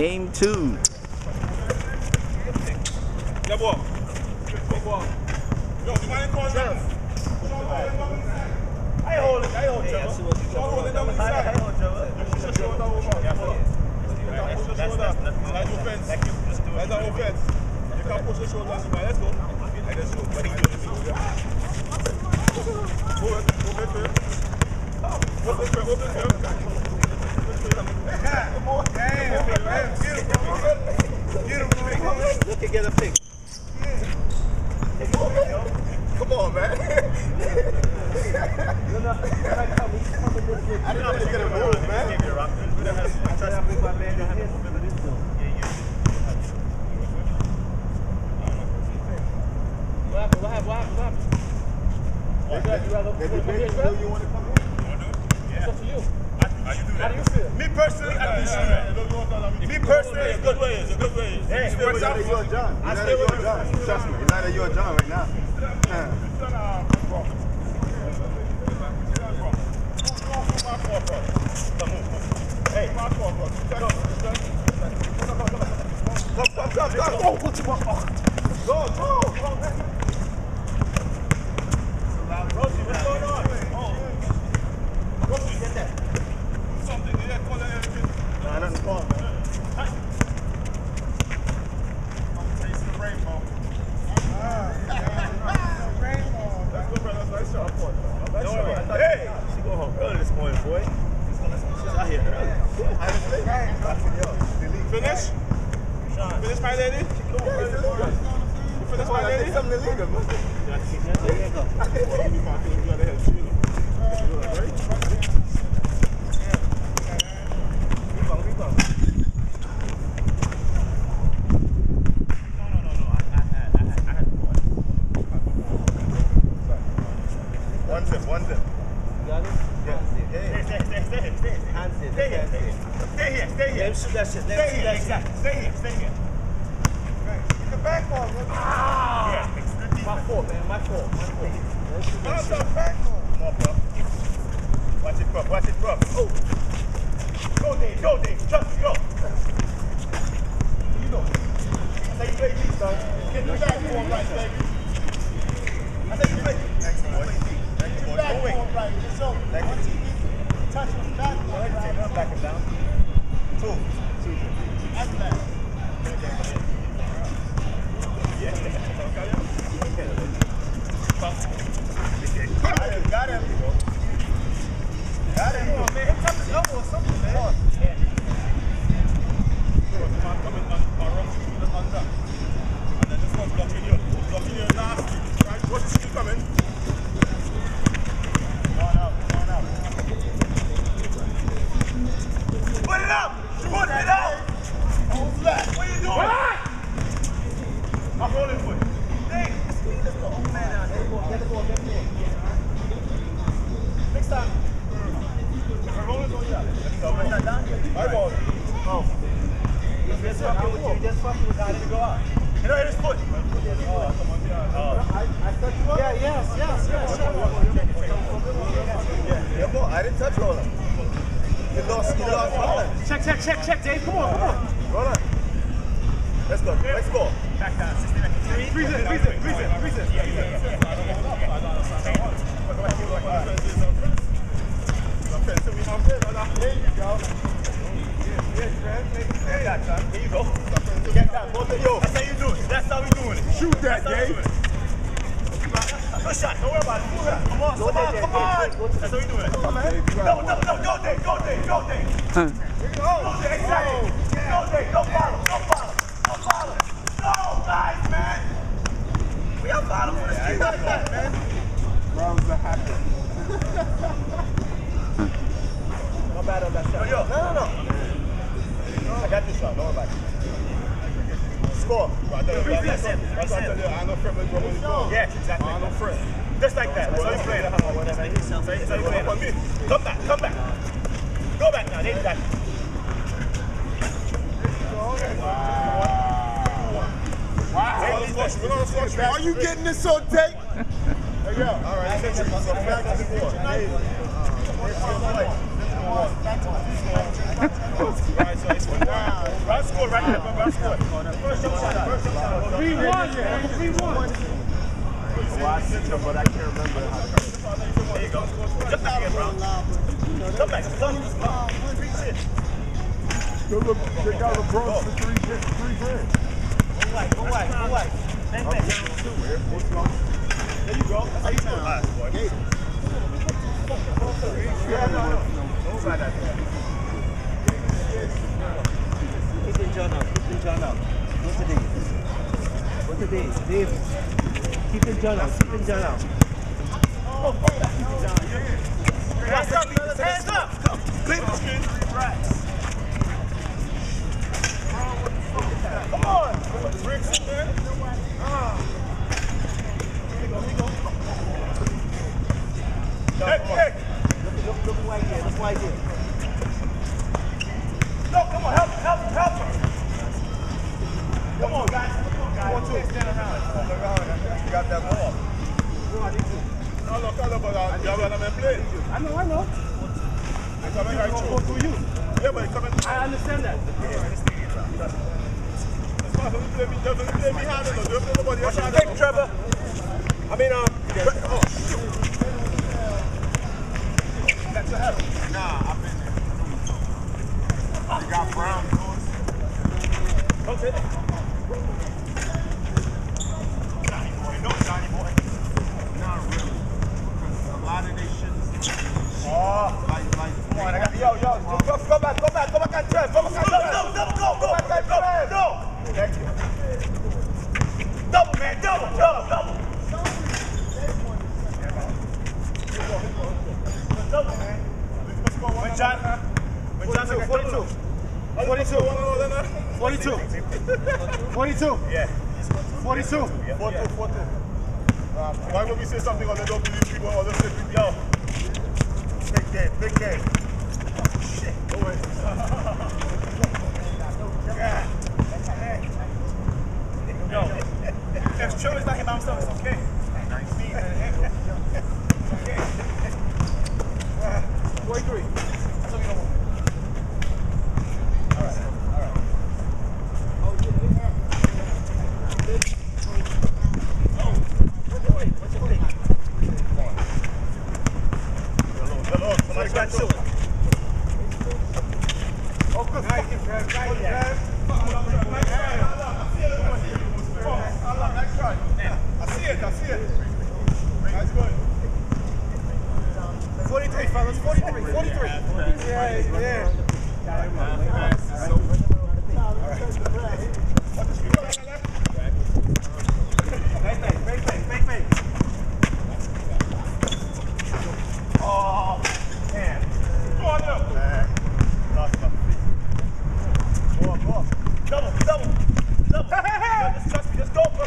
Game two. Good ball. Good ball. Yo, do you mind calling down? I hold it. I hold it. I hold it down the side. Push your shoulder over. Push your shoulder. That's offense. That's an offense. You can't push your shoulder on the ball. Let's go. And let's go. But he do it. Move it. Move it. Move it. Move it. Move it. Look and get a pick. Come on, man. I didn't know he was gonna move, man. What happened? What happened? What happened? What happened? You rather- Did you you make rather- it? You want to come in? It's up to you. How you do How do you feel? Me personally, I do shoot. Me personally, it's good ways. It's good ways. Hey, He's either you or John. He's either you John. Trust me. He's either you or John right now. Hey, my fault, bro. Come, come, come, come. What you want? Go, go, go. Rosie, what's going on? Oh. Rosie, get that. Something, yeah, call that everything. Nah, nothing wrong, man. Taste the rainbow. That's good, brother. That's nice shot. Nice Don't worry, I shot. thought Hey! she go home early this morning, boy. She's out here early. Finish? Finish, my lady? You finish. Something illegal, man. One zip, one zip. Got it? Stay, stay, stay, stay here, stay here. Hands in. Stay here, stay here. Stay here, stay here. Let here. him shoot that shit. Let Stay him shoot here, that shit. exactly. Stay here, stay here. Yeah, fault, man. My fault. My fault. Let him Come on, bro. Watch it, bro. Watch it, bro. Oh. Go, Dave. Go, Dave. Just go. You know. I say you play deep, son. Get the back form right, baby. I say you play. Excellent, boy. Boy. Go away. Right. So, Thank you. Touch him back. Go ahead and take him. Back him down. I didn't touch Roland. You lost, you lost Roland. Check, check, check, check, Dave. Come on, come on. Roland. Let's go. Let's go. Back down. 60 back. Three. Freeze it, freeze it, freeze it, freeze it. Yeah, yeah, yeah. There you go. Get that, son. Here you go. Get that, both of you. That's how you do it. That's how we doing it. Shoot that, Dave. Good shot. Don't worry about it. Good shot. Come on, come on, come on. That's how we doing it. Come on, man. No, no, no. Go, Dave. Go, Dave. Go, Dave. Go, Dave. Exactly. Eh? Go, Dave. Don't follow. Don't follow. Don't follow. No, guys, man. We are following for the street like man. Rounds are happy. Not bad on that shot. Yo, yo. No, no, no. I got this one. Don't worry about it. Score. Yes, exactly. Just like that. That's how you play it. That's how you play it. Come back, come back. Go back now. They got. Are you getting this on tape? There you go. All right. Right, so it's wow. That's First jump shot. First jump shot. Three one, yeah. Three one. Well, I seen them, but I can't remember how to There you go. Jump out again, bro. Come back. Come back. Reach it. Go look, check out LeBron for three, three friends. Go wide. Go wide. Go wide. Bang, bang. There you go. That's how you do it. Right, boy. Yeah, no, no. Don't try that. The John out. Keep the John out. Go to Dave. Go to Dave. Dave. Keep the John out. Keep the John out. Hands up. Hands up. Clean the screen. Come on. Bricks in there. Heck, heck. Look, look wide here. Look wide here. No, come on. Help, help, help her. Come on, guys. Come on, guys. One, two. Stand around. Stand around. You got that ball. No, no, Carlo, but uh, you have another play. I know, I know. It's coming right Go through. through you. Yeah, but it's coming. I understand that. It's fine. Don't play me. Don't play me hard. No, don't play nobody else hard. Thank you, Trevor. I mean, um. Oh, shoot. That's a hell. Nah, I've been there. They got brown doors. Okay. Johnny boy, no Johnny boy. Not really. Because a lot of this shit is Oh, like, like, come on, I got yo, yo, go, go, go back, go back, go back and Trev, go back and Trev. Double, double, go, go, back and Trev. No. Thank you. Double, man, double, double, double. Double, man. When John, when John took 42. 42. 42. 42. Yeah. 42. 42, 42. Uh, why would we say something or they don't believe people or they say, yo, big game, big game. Shit. Yeah. Yo, if Joe is not here by himself, it's okay. It's okay. 43. That's what we don't want. All right. All right. Oh, what's your weight? What's your weight? Hello, somebody got you. Oh, good. Nice, Trev. Nice, Trev. I Nice going. 43, fellas, 43, 43. Yeah, yeah. Bang, bang, bang, bang, bang, bang. Oh, man. Go on up. Lost my feet. Go on, go on. Double, double, double. Yo, just trust me, just go, bro.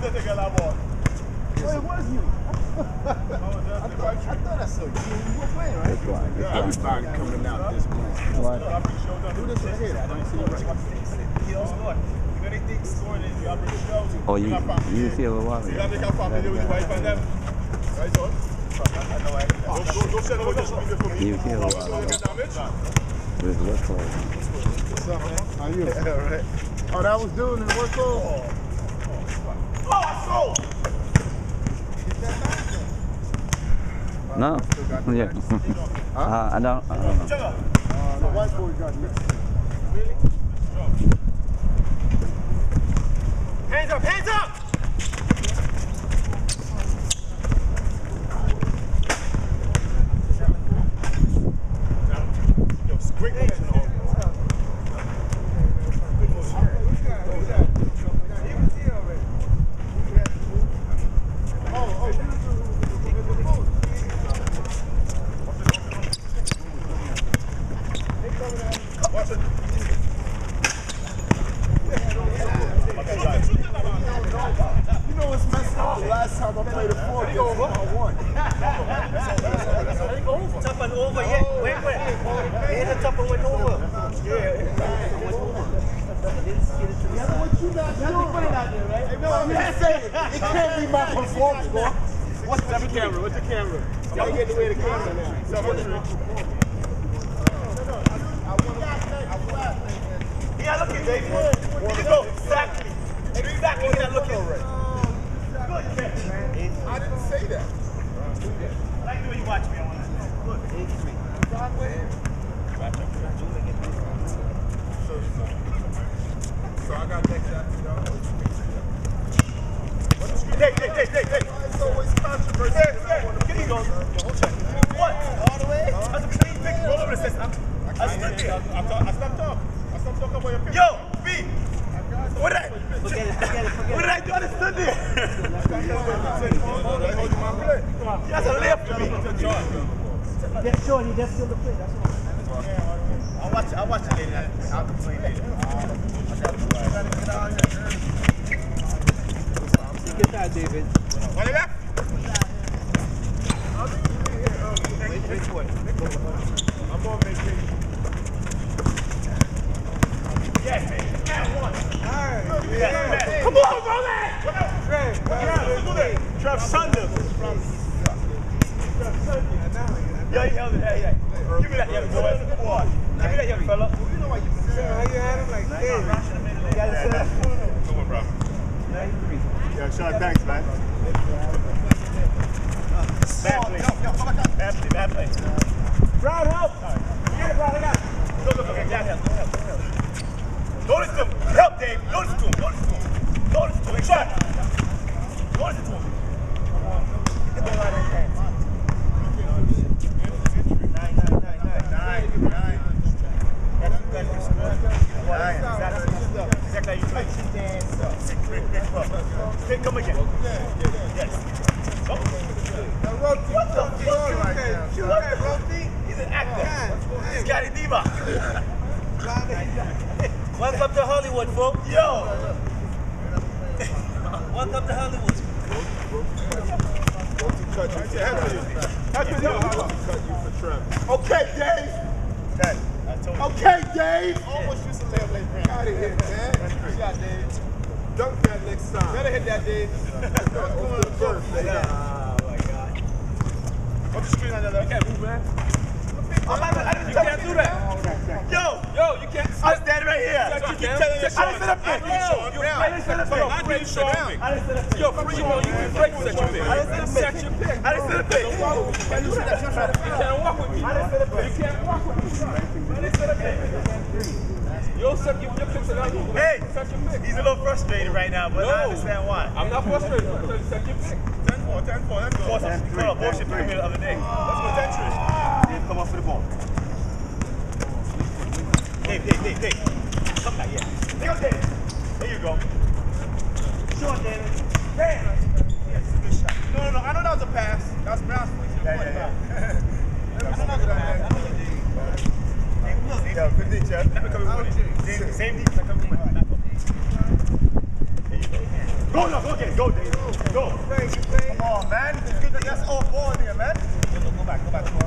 No, just let get that ball. Oh, it was you. I thought, I thought I saw you. You were playing, right? Everybody coming out this month. Who this is here? I don't see you right. He don't score. If anything scoring is you have. Oh, you you see a little while You ago. gotta make a family with your wife and them. Right on? I know I don't, don't, don't send over just video for me. You see a little while get ago. damaged. With work clothes. What's up, man? How you? Yeah, right. Oh, that was doing in the work clothes? No. Yeah. uh, I don't. I don't know. Uh, the white boy got mixed. Hands up, hands up! Over. Yeah, wait, wait. Here's the top and went over. Yeah. Went over. Let's get it to the side. What you not doing? Hey, no, I'm just saying, it can't be my performance, boy. What's the camera? What's the camera? Y'all get the way the camera now. So Yeah, look at David. Here you go. Exactly. Exactly. You're not looking. Good catch. I didn't say that. I like the way you watch me on that. Good. So I got next shot to y'all. Hey, hey, hey, hey, hey. It's always controversy. Hey, hey. Get these on. What? All the way? That's a clean pick. Roll over the system. I stood there. I stopped talking. I stopped talking about your picture. Yo, B. What did I? Forget it, forget it, forget What did I do? I just stood there. That's a lift to me. It. Yeah, sure, he just still the play. That's all. I'll watch. I'll watch it later. I'll complain later. Get that, David. What is that? Wait, wait for it. I'm on vacation. Yes, man. At one. Yes, man. Come on, brother. Trev Sunder. Yeah, he held it. Hey, hey. Give me that young boy. Come on. Give me that young fella. Come on, bro. Yeah, Sean, thanks, man. Bad play. Bad play, bad play. Brown, help. Get it, Brown, I got it. Go, go, go. Okay, Jack, help, help, help. Notice him. Help, Dave. Notice it to him. Notice it to him. Notice it him. Shot. Notice it to him. Get the ball out of his hands. Nine, nine, nine, nine. Nine, nine. That's what that is. Nine. Exactly. Exactly how you play. Quick, quick, quick. Quick, come again. Yes. Come. What the fuck? What the fuck? He's an actor. He's Scotty Diva. Welcome to Hollywood, folks. Yo. Welcome to Hollywood. Okay, Dave. Ten. I told you. Okay, Dave. okay dave Almost used to lay lay Out of here, man. Shot, Dave. Dunk that next time. Better hit that, Dave. Over the first, Dave. Oh my god. Up the screen on the other. can't move, man. I'm not, I didn't You touch can't it. do that. Yo. Yo, you can't. I'm standing right here. Touch You it, keep man. telling me Touch I didn't it. set up pick. Yo, you- I didn't set up pick. I didn't show me. I didn't set pick. Yo, free ball, you can break set your pick. I didn't set your pick. I didn't set up pick. You can't walk with me. I didn't set up pick. You can't walk with me. I didn't set a pick. You don't set your, your picks another one. Hey, he's a little frustrated right now, but I understand why. I'm not frustrated. Set your pick. 10 4, 10 4, let's go. Called a bullshit pick me the other day. Let's go, Tetris. Dave, come up for the ball. Dave, Dave, Dave, Dave. Come back, yeah. Take up Dave. There you go. Sure, David. Damn. Yes, good shot. No, no, no. I know that was a pass. That's Brown's Yeah, yeah, yeah. I know that was a pass. Yeah, good D, Chad. Let me come in with it. Same, same D, come in with it. Back up. There you go. Go now, go get it. Go, Dave. Go. Come on, man. It's good that that's all four there, man. Go, go, go back, go back.